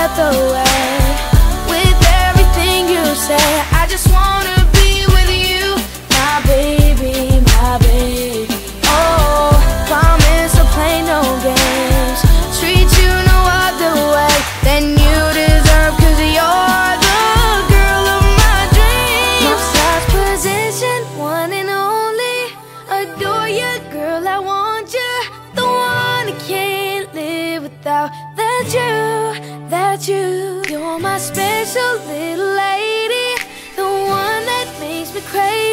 breath away. With everything you say I just wanna be with you. My baby, my baby. Oh, promise I'll play no games. Treat you no other way Than you deserve Cause you're the girl of my dreams. My first position, one and only. Adore you, girl, I want you The one I can't live without That's you you, you're my special little lady, the one that makes me crazy.